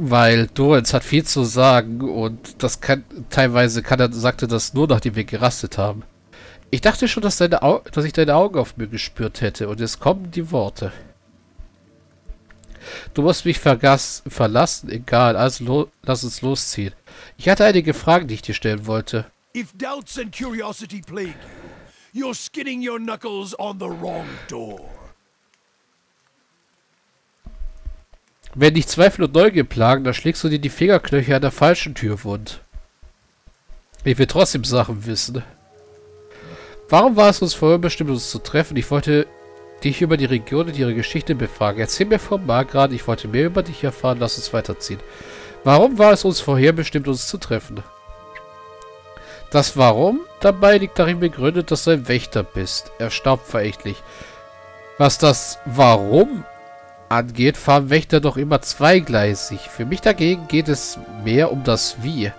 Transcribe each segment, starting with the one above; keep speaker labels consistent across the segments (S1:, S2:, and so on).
S1: Weil Dorenz hat viel zu sagen und das kann teilweise kann er, sagte das nur, nachdem wir gerastet haben. Ich dachte schon, dass, deine Au dass ich deine Augen auf mir gespürt hätte und jetzt kommen die Worte. Du musst mich verlassen, egal, also lass uns losziehen. Ich hatte einige Fragen, die ich dir stellen wollte.
S2: If doubts and curiosity plague you, you're skinning your knuckles on the wrong door.
S1: Wenn dich Zweifel und Neugier plagen, dann schlägst du dir die Fingerknöchel an der falschen Tür wund. Ich will trotzdem Sachen wissen. Warum war es uns vorher bestimmt, uns zu treffen? Ich wollte dich über die Region und ihre Geschichte befragen. Erzähl mir von Margrad, ich wollte mehr über dich erfahren, lass uns weiterziehen. Warum war es uns vorher bestimmt, uns zu treffen? Das Warum dabei liegt darin begründet, dass du ein Wächter bist. Er staubt verächtlich. Was das Warum angeht, fahren Wächter doch immer zweigleisig. Für mich dagegen geht es mehr um das Wie.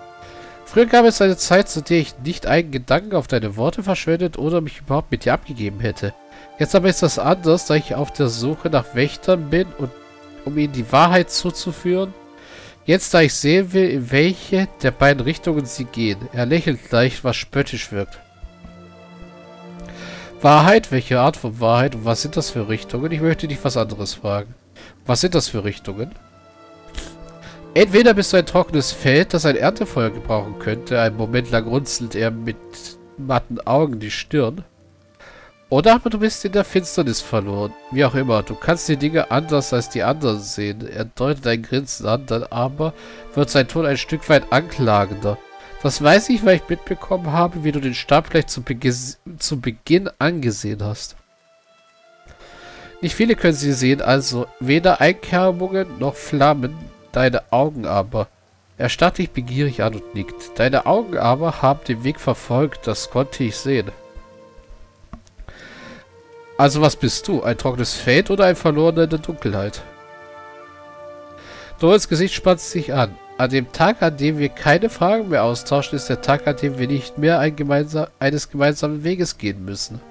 S1: Früher gab es eine Zeit, zu der ich nicht einen Gedanken auf deine Worte verschwendet oder mich überhaupt mit dir abgegeben hätte. Jetzt aber ist das anders, da ich auf der Suche nach Wächtern bin und um ihnen die Wahrheit zuzuführen. Jetzt, da ich sehen will, in welche der beiden Richtungen sie gehen. Er lächelt leicht, was spöttisch wirkt. Wahrheit? Welche Art von Wahrheit? Und was sind das für Richtungen? Ich möchte dich was anderes fragen. Was sind das für Richtungen? Entweder bist du ein trockenes Feld, das ein Erntefeuer gebrauchen könnte. Einen Moment lang runzelt er mit matten Augen die Stirn. Oder aber du bist in der Finsternis verloren. Wie auch immer, du kannst die Dinge anders als die anderen sehen. Er deutet ein Grinsen an, dann aber wird sein Ton ein Stück weit anklagender. Das weiß ich, weil ich mitbekommen habe, wie du den Stab gleich zu, Begi zu Beginn angesehen hast. Nicht viele können sie sehen, also weder Einkerbungen noch Flammen, deine Augen aber. Er starrt dich begierig an und nickt. Deine Augen aber haben den Weg verfolgt, das konnte ich sehen. Also was bist du? Ein trockenes Feld oder ein Verlorener in der Dunkelheit? Dorins Gesicht spannt sich an. An dem Tag, an dem wir keine Fragen mehr austauschen, ist der Tag, an dem wir nicht mehr ein gemeinsam, eines gemeinsamen Weges gehen müssen.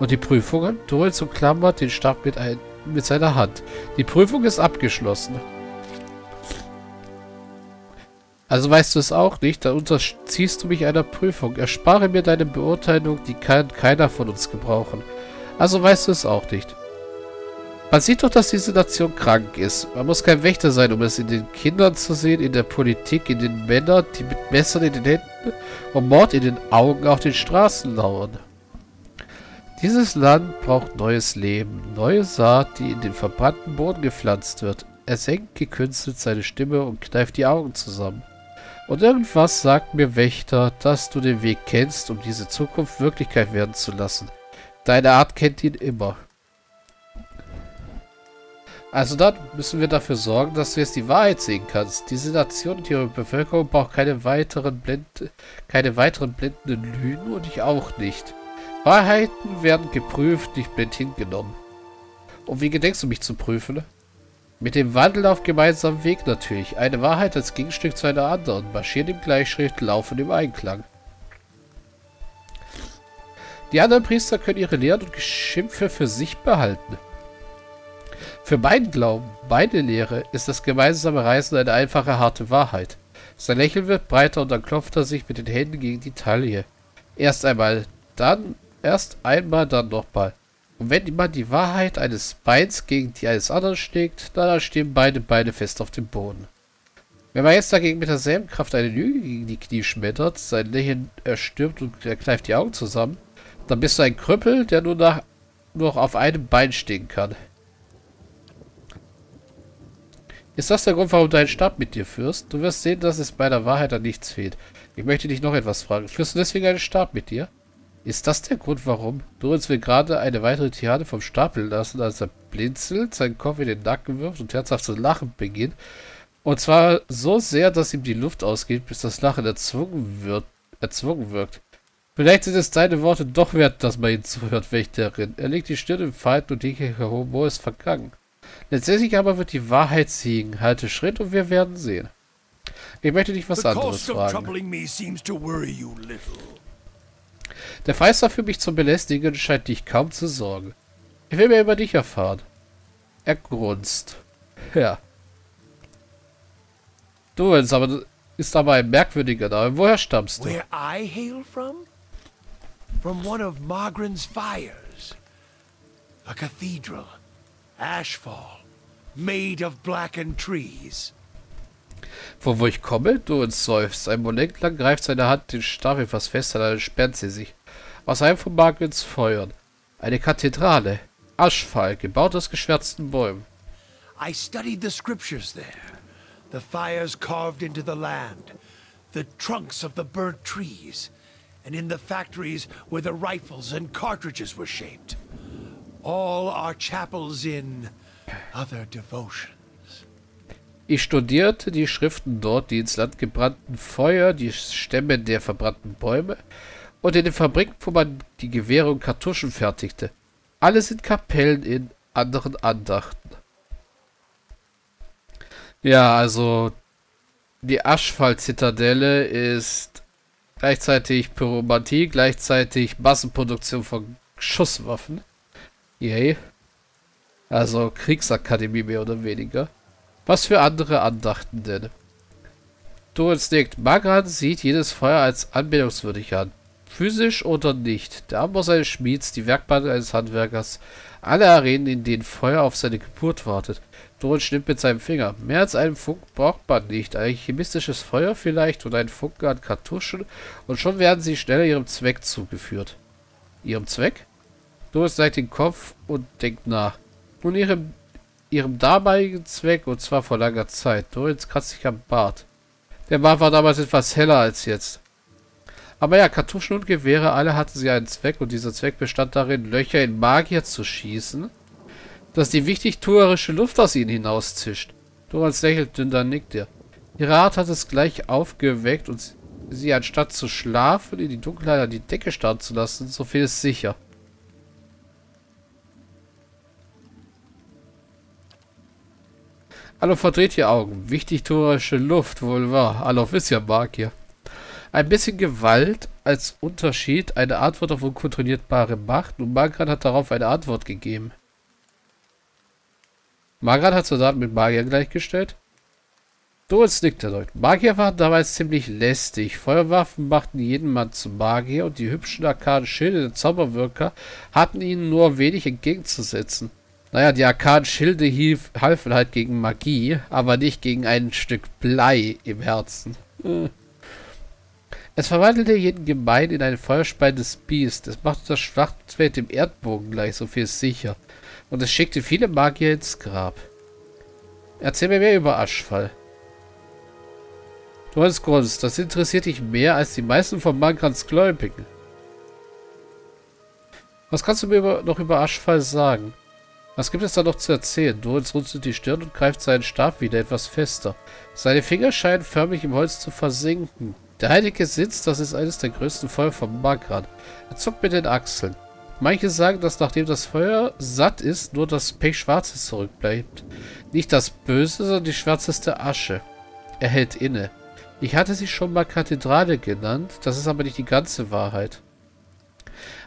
S1: Und die Prüfungen? Dorins umklammert den Stab mit, ein, mit seiner Hand. Die Prüfung ist abgeschlossen. Also weißt du es auch nicht, dann unterziehst du mich einer Prüfung. Erspare mir deine Beurteilung, die kann keiner von uns gebrauchen. Also weißt du es auch nicht. Man sieht doch, dass diese Nation krank ist. Man muss kein Wächter sein, um es in den Kindern zu sehen, in der Politik, in den Männern, die mit Messern in den Händen und Mord in den Augen auf den Straßen lauern. Dieses Land braucht neues Leben, neue Saat, die in den verbrannten Boden gepflanzt wird. Er senkt gekünstelt seine Stimme und kneift die Augen zusammen. Und irgendwas sagt mir Wächter, dass du den Weg kennst, um diese Zukunft Wirklichkeit werden zu lassen. Deine Art kennt ihn immer. Also dann müssen wir dafür sorgen, dass du jetzt die Wahrheit sehen kannst. Diese Nation und ihre Bevölkerung braucht keine weiteren, Blend keine weiteren blendenden Lügen und ich auch nicht. Wahrheiten werden geprüft, nicht blind hingenommen. Und wie gedenkst du mich zu prüfen? Mit dem Wandel auf gemeinsamen Weg natürlich. Eine Wahrheit als Gegenstück zu einer anderen. Marschieren im Gleichschritt, laufen im Einklang. Die anderen Priester können ihre Lehren und Geschimpfe für sich behalten. Für meinen Glauben, meine Lehre, ist das gemeinsame Reisen eine einfache, harte Wahrheit. Sein Lächeln wird breiter und dann klopft er sich mit den Händen gegen die Taille. Erst einmal, dann, erst einmal, dann nochmal. Und wenn man die Wahrheit eines Beins gegen die eines anderen schlägt, dann stehen beide Beine fest auf dem Boden. Wenn man jetzt dagegen mit derselben Kraft eine Lüge gegen die Knie schmettert, sein Lächeln erstürmt und er kneift die Augen zusammen, dann bist du ein Krüppel, der nur, nach, nur auf einem Bein stehen kann. Ist das der Grund, warum du einen Stab mit dir führst? Du wirst sehen, dass es bei der Wahrheit an nichts fehlt. Ich möchte dich noch etwas fragen. Führst du deswegen einen Stab mit dir? Ist das der Grund, warum? Doris will gerade eine weitere Tirade vom Stapel lassen, als er blinzelt, seinen Kopf in den Nacken wirft und herzhaft zu lachen beginnt. Und zwar so sehr, dass ihm die Luft ausgeht, bis das Lachen erzwungen wird, erzwungen wirkt. Vielleicht sind es deine Worte doch wert, dass man ihn zuhört, Wächterin. Er legt die Stirn im Falten und die Homo ist vergangen. Letztendlich aber wird die Wahrheit siegen. Halte Schritt und wir werden sehen. Ich möchte dich was anderes fragen. Der Feister für mich zum Belästigen scheint dich kaum zu sorgen. Ich will mehr über dich erfahren. Er grunzt. Ja. Du jetzt, aber ist aber ein merkwürdiger Name. Woher stammst du?
S2: Where I hail from? From one of Margren's fires. A cathedral. Ashfall. Made of blackened trees.
S1: Von wo ich komme? Du und seufzt. Ein Moment lang greift seine Hand den Stab etwas fest, dann sperrt sie sich. Aus einem von Margrets Feuern. Eine Kathedrale. Aschfall, gebaut aus geschwärzten Bäumen.
S2: I studied the scriptures there. The fires carved into the land. The trunks of the burnt trees. And in the factories where the rifles and cartridges were shaped. All are chapels in other devotions.
S1: Ich studierte die Schriften dort, die ins Land gebrannten Feuer, die Stämme der verbrannten Bäume und in den Fabriken, wo man die Gewehre und Kartuschen fertigte. Alle sind Kapellen in anderen Andachten. Ja, also die Aschfall-Zitadelle ist gleichzeitig Pyromantie, gleichzeitig Massenproduktion von Schusswaffen. Yay. Also Kriegsakademie mehr oder weniger. Was für andere Andachten denn? Doris nickt. Magran sieht jedes Feuer als anbetungswürdig an. Physisch oder nicht. Der Amboss eines Schmieds, die Werkbank eines Handwerkers. Alle Arenen, in denen Feuer auf seine Geburt wartet. Doris schnippt mit seinem Finger. Mehr als einen Funken braucht man nicht. Ein chemistisches Feuer vielleicht und ein Funken an Kartuschen und schon werden sie schneller ihrem Zweck zugeführt. Ihrem Zweck? Doris neigt den Kopf und denkt nach. Nun ihrem, ihrem damaligen Zweck und zwar vor langer Zeit. Sich am Bart. Der Bart war damals etwas heller als jetzt. Aber ja, Kartuschen und Gewehre, alle hatten sie einen Zweck und dieser Zweck bestand darin, Löcher in Magier zu schießen, dass die wichtigtuerische Luft aus ihnen hinauszischt. Doris lächelt dünn, dann nickt er. Ihre Art hat es gleich aufgeweckt und sie anstatt zu schlafen in die Dunkelheit an die Decke starren zu lassen, so viel ist sicher. Hallo verdreht ihr Augen. Wichtigtuerische Luft, wohl wahr. Alof ist ja Magier. Ein bisschen Gewalt als Unterschied, eine Antwort auf unkontrollierbare Macht und Magran hat darauf eine Antwort gegeben. Magran hat Soldaten mit Magier gleichgestellt? Doris nickt erneut. Magier waren damals ziemlich lästig. Feuerwaffen machten jeden Mann zum Magier und die hübschen Arkaden-Schilde der Zauberwirker hatten ihnen nur wenig entgegenzusetzen. Naja, die Arkaden-Schilde halfen halt gegen Magie, aber nicht gegen ein Stück Blei im Herzen. Hm. Es verwandelte jeden Gemein in ein feuerspeiendes Biest. Es machte das Schlachtfeld im Erdbogen gleich, so viel ist sicher. Und es schickte viele Magier ins Grab. Erzähl mir mehr über Aschfall. Du hast Grund, das interessiert dich mehr als die meisten von Mankrans Gläubigen. Was kannst du mir noch über Aschfall sagen? Was gibt es da noch zu erzählen? Doris runzelt die Stirn und greift seinen Stab wieder etwas fester. Seine Finger scheinen förmlich im Holz zu versinken. Der heilige Sitz, das ist eines der größten Feuer von Magran. Er zuckt mit den Achseln. Manche sagen, dass nachdem das Feuer satt ist, nur das Pechschwarze zurückbleibt. Nicht das Böse, sondern die schwärzeste Asche. Er hält inne. Ich hatte sie schon mal Kathedrale genannt, das ist aber nicht die ganze Wahrheit.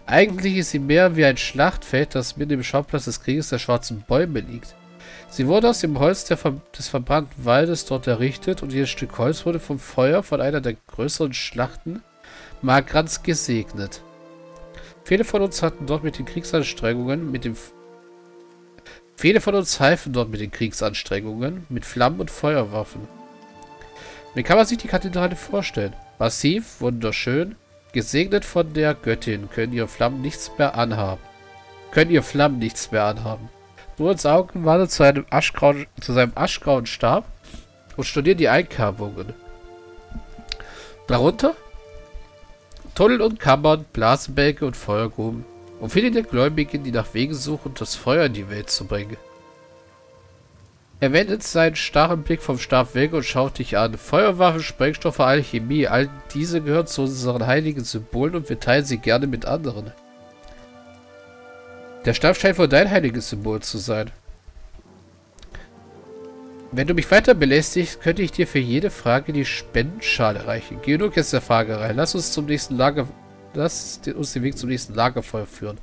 S1: Eigentlich ist sie mehr wie ein Schlachtfeld, das mitten im Schauplatz des Krieges der schwarzen Bäume liegt. Sie wurde aus dem Holz Ver des verbrannten Waldes dort errichtet und jedes Stück Holz wurde vom Feuer von einer der größeren Schlachten Margrans gesegnet. Viele von uns hatten dort mit den Kriegsanstrengungen, mit dem... Viele von uns halfen dort mit den Kriegsanstrengungen, mit Flammen und Feuerwaffen. Wie kann man sich die Kathedrale vorstellen? Massiv, wunderschön, gesegnet von der Göttin, können ihre Flammen nichts mehr anhaben. Können ihr Flammen nichts mehr anhaben. Nurens Augen wandert zu, zu seinem aschgrauen Stab und studiert die Einkerbungen. Darunter Tunnel und Kammern, Blasenbänke und Feuergruben, um viele der Gläubigen, die nach Wegen suchen, das Feuer in die Welt zu bringen. Er wendet seinen starren Blick vom Stab weg und schaut dich an. Feuerwaffen, Sprengstoffe, Alchemie, all diese gehören zu unseren heiligen Symbolen und wir teilen sie gerne mit anderen. Der Stab scheint wohl dein heiliges Symbol zu sein. Wenn du mich weiter belästigst, könnte ich dir für jede Frage die Spendenschale reichen. Genug jetzt der Fragerei. Lass uns zum nächsten Lager... Lass uns den Weg zum nächsten Lagerfeuer führen.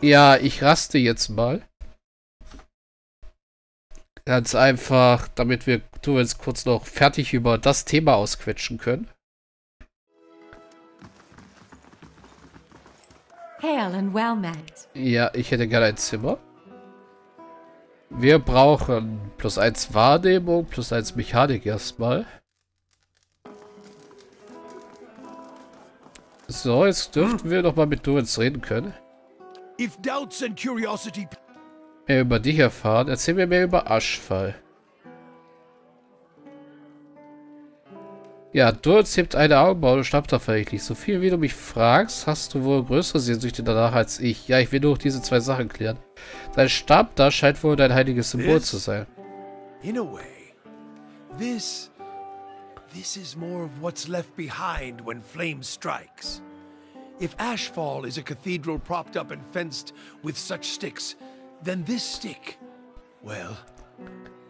S1: Ja, ich raste jetzt mal. Ganz einfach, damit wir jetzt kurz noch fertig über das Thema ausquetschen können.
S3: Hail and well met.
S1: Ja, ich hätte gerne ein Zimmer. Wir brauchen plus eins Wahrnehmung, plus eins Mechanik erstmal. So, jetzt dürften wir noch mal mit Doris reden können.
S2: If doubts and curiosity
S1: Mehr über dich erfahren. Erzähl mir mehr über Aschfall. Ja, Doris hebt eine Augenbraue und schnappt da verrichtlich. So viel wie du mich fragst, hast du wohl größere Sehnsüchte danach als ich. Ja, ich will nur diese zwei Sachen klären. Dein Stab da scheint wohl dein heiliges Symbol zu sein.
S2: In a way, this. This is more of what's left behind when flame strikes. If Ashfall is a cathedral propped up and fenced with such sticks, then this stick. Well,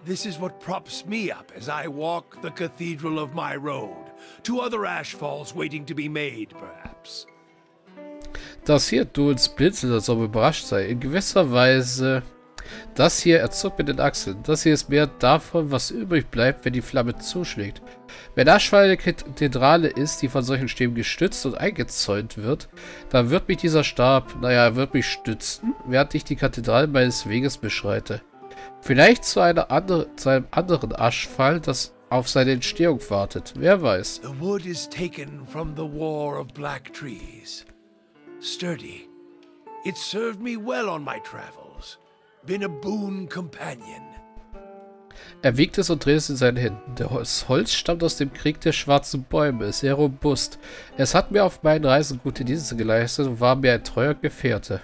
S2: this is what props me up as I walk the cathedral of my road. To other Ashfalls waiting to be made, perhaps.
S1: Das hier, ins Blinzeln, als ob überrascht sei. In gewisser Weise Das hier, er zuckt mit den Achseln. Das hier ist mehr davon, was übrig bleibt, wenn die Flamme zuschlägt. Wenn Aschwall eine Kathedrale ist, die von solchen Stäben gestützt und eingezäunt wird, dann wird mich dieser Stab, naja, er wird mich stützen, während ich die Kathedrale meines Weges beschreite. Vielleicht zu, andere, zu einem anderen Aschfall, das auf seine Entstehung wartet. Wer weiß.
S2: The wood is taken from the war of black trees. Sturdy. It served me well on my travels. Been a boon companion.
S1: Er wiegt es und dreht es in seinen Händen. Das Holz stammt aus dem Krieg der schwarzen Bäume, sehr robust. Es hat mir auf meinen Reisen gute Dienste geleistet und war mir ein treuer Gefährte.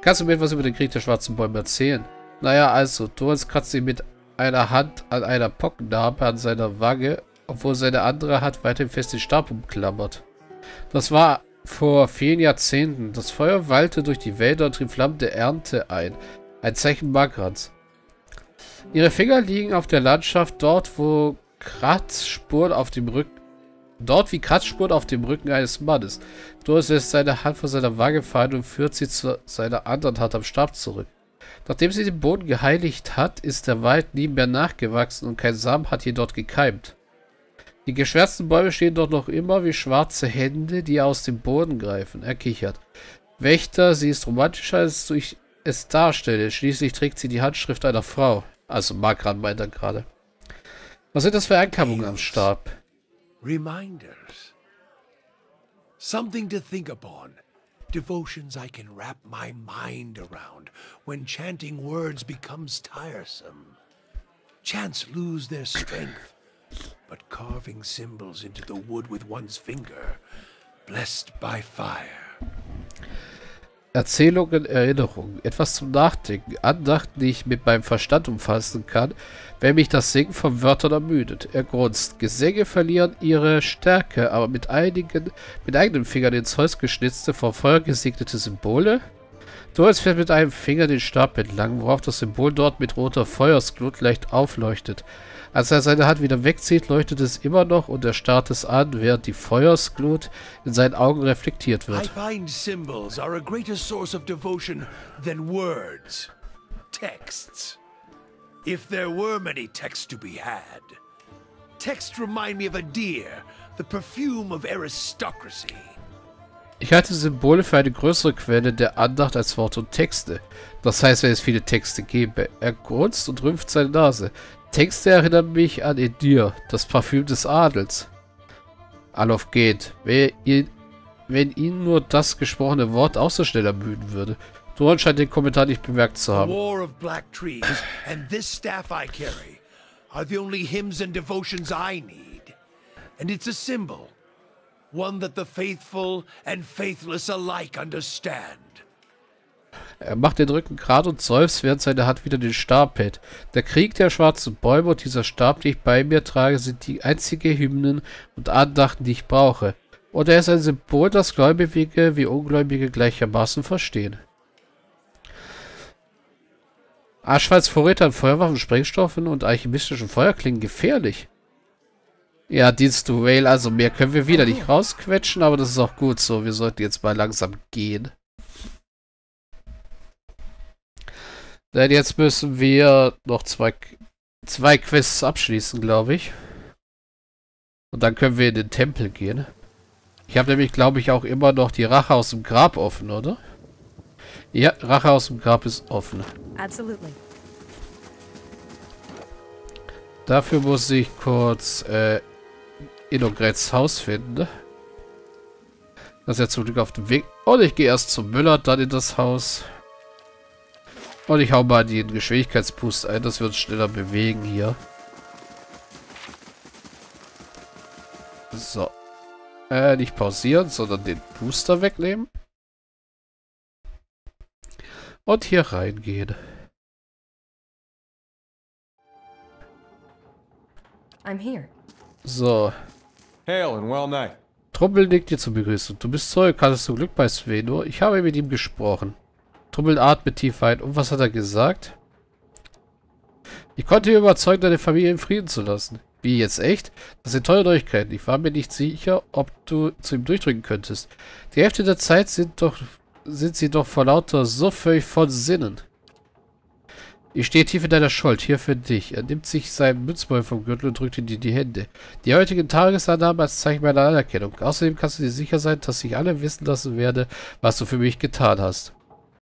S1: Kannst du mir etwas über den Krieg der schwarzen Bäume erzählen? Naja, also, Doris kratzt sich mit einer Hand an einer Pockennarbe an seiner Wange, obwohl seine andere Hand weiterhin fest den Stab umklammert. Das war vor vielen Jahrzehnten. Das Feuer wallte durch die Wälder und trieb Flammen der Ernte ein. Ein Zeichen Magrans. Ihre Finger liegen auf der Landschaft dort, wo Kratzspuren auf dem Rücken Dort wie Kratzspuren auf dem Rücken eines Mannes. Doris lässt seine Hand von seiner Wange fallen und führt sie zu seiner anderen Hand am Stab zurück. Nachdem sie den Boden geheiligt hat, ist der Wald nie mehr nachgewachsen und kein Samen hat hier dort gekeimt. Die geschwärzten Bäume stehen dort noch immer wie schwarze Hände, die aus dem Boden greifen. Er kichert. Wächter, sie ist romantischer, als ich es darstelle. Schließlich trägt sie die Handschrift einer Frau. Also Magran meint er gerade. Was sind das für Einkerbungen am Stab?
S2: Reminders. Something to think upon. Devotions I can wrap my mind around when chanting words becomes tiresome. Chants lose their strength, but carving symbols into the wood with one's finger, blessed by fire.
S1: Erzählungen, Erinnerungen, etwas zum Nachdenken, Andachten, die ich mit meinem Verstand umfassen kann, wenn mich das Singen von Wörtern ermüdet. Er grunzt. Gesänge verlieren ihre Stärke, aber mit einigen, mit eigenen Fingern ins Holz geschnitzte, vom Feuer gesegnete Symbole? Doris fährt mit einem Finger den Stab entlang, worauf das Symbol dort mit roter Feuersglut leicht aufleuchtet. Als er seine Hand wieder wegzieht, leuchtet es immer noch und er starrt es an, während die Feuersglut in seinen Augen reflektiert wird.
S2: Texts. If there were many texts to be had. Texts remind me of a deer, the perfume of aristocracy.
S1: Ich halte Symbole für eine größere Quelle der Andacht als Worte und Texte. Das heißt, wenn es viele Texte gäbe. Er grunzt und rümpft seine Nase. Texte erinnern mich an Edir, das Parfüm des Adels. Alof geht. Wenn ihn nur das gesprochene Wort auch so schnell ermüden würde. Doran scheint den Kommentar nicht bemerkt zu haben.
S2: war of black trees and this staff I carry are the only hymns and devotions I need. And it's a symbol, one that the faithful and faithless alike understand.
S1: Er macht den Rücken gerade und seufzt, während seine Hand wieder den Stab hält. Der Krieg der schwarzen Bäume und dieser Stab, den ich bei mir trage, sind die einzige Hymnen und Andachten, die ich brauche. Und er ist ein Symbol, das Gläubige wie Ungläubige gleichermaßen verstehen. Aschwalds Vorräte an Feuerwaffen, Sprengstoffen und alchemistischen Feuerklingen gefährlich. Ja, Dienst du Whale, also mehr können wir wieder nicht rausquetschen, aber das ist auch gut so. Wir sollten jetzt mal langsam gehen. Denn jetzt müssen wir noch zwei zwei Quests abschließen, glaube ich. Und dann können wir in den Tempel gehen. Ich habe nämlich, glaube ich, auch immer noch die Rache aus dem Grab offen, oder? Ja, Rache aus dem Grab ist offen.
S4: Absolutely.
S1: Dafür muss ich kurz äh, Inogrets Haus finden. Das ist ja zum Glück auf dem Weg. Und ich gehe erst zum Müller, dann in das Haus. Und ich hau mal den Geschwindigkeitsboost ein, dass wir uns schneller bewegen hier. So. Äh, nicht pausieren, sondern den Booster wegnehmen. Und hier reingehen.
S4: I'm here.
S1: So.
S5: Hail and well night.
S1: Trummel nickt dir zur Begrüßung. Du bist zurück, hattest du Glück bei Sveno. Ich habe mit ihm gesprochen. Trummel atmet tief ein. Und was hat er gesagt? Ich konnte ihn überzeugen, deine Familie in Frieden zu lassen. Wie, jetzt echt? Das sind tolle Neuigkeiten. Ich war mir nicht sicher, ob du zu ihm durchdrücken könntest. Die Hälfte der Zeit sind doch sind sie doch vor lauter so völlig von Sinnen. Ich stehe tief in deiner Schuld, hier für dich. Er nimmt sich seinen Münzbeutel vom Gürtel und drückt ihn in die Hände. Die heutigen Tagesannahme als Zeichen meiner Anerkennung. Außerdem kannst du dir sicher sein, dass ich alle wissen lassen werde, was du für mich getan hast.